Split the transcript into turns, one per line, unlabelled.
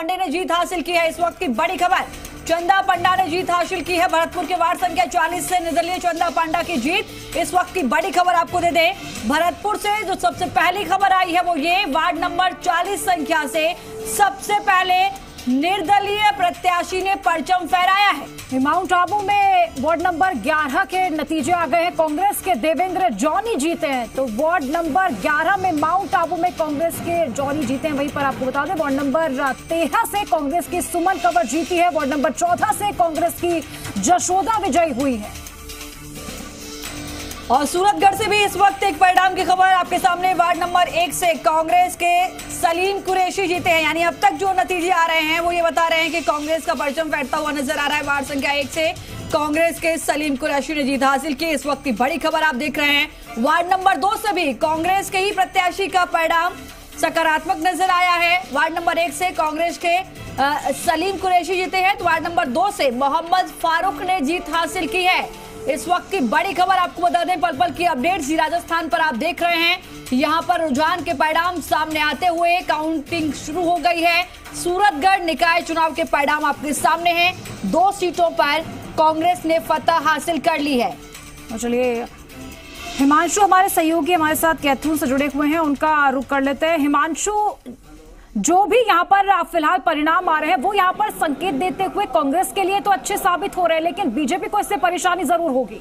पांडे ने जीत हासिल की है इस वक्त की बड़ी खबर। चंदा पंडा ने जीत हासिल की है। भरतपुर के वार्ड संख्या 40 से निर्दलीय चंदा पांडा की जीत। इस वक्त की बड़ी खबर आपको दे दें। भरतपुर से जो सबसे पहली खबर आई है वो ये, वार्ड नंबर 40 संख्या से सबसे पहले निर्दलीय प्रत्याशी ने परचम फहराया है।
माउंट आबू में वार्ड नंबर 11 के नतीजे आ गए हैं। कांग्रेस के देवेंद्र जॉनी जीते हैं। तो वार्ड नंबर 11 में माउंट आबू में कांग्रेस के जॉनी जीते हैं। वहीं पर आपको बता दें वार्ड नंबर 13 से कांग्रेस की सुमन कंवर जीती है। वार्ड नंबर 14 से कांग्रेस की जशोदा विजयी हुई है।
और सूरतगढ़ से भी इस वक्त एक एक से कांग्रेस के सलीम कुरैशी जीते हैं। यानी अब तक जो नतीजे आ रहे हैं वो ये बता रहे हैं कि कांग्रेस का परचम फैटता हुआ नज़र आ रहा है। वार्ड संख्या एक से कांग्रेस के सलीम कुरैशी ने जीत हासिल की। इस वक्त की बड़ी खबर आप देख रहे हैं। वार्ड नंबर दो से भी कांग्रेस के ही प्रत्याशी का परिणाम सकारात्मक नज़र आया है। वार्ड नंबर एक से कांग्रेस के आ, सलीम कुरैशी जीते हैं। तो वार्ड नंबर दो से मोहम्मद फारूक ने जीत हासिल की है। इस वक्त की बड़ी खबर आपको बता दें पल पल की अपडेट्स राजस्थान पर आप देख रहे हैं। यहाँ पर रुझान के परिणाम सामने आते हुए काउंटिंग शुरू हो गई है। सूरतगढ़ निकाय चुनाव के परिणाम आपके सामने हैं। दो सीटों पर कांग्रेस ने फतह हासिल कर ली है।
चलिए, हिमांशु हमारे सहयोगी हमारे साथ कैथून से जुड़े हुए हैं, उनका रुख कर लेते हैं। हिमांशु जो भी यहाँ पर फ़िलहाल परिणाम आ रहे हैं, वो यहाँ पर संकेत देते हुए कांग्रेस के लिए तो अच्छे साबित हो रहे हैं, लेकिन बीजेपी को इससे परेशानी ज़रूर होगी।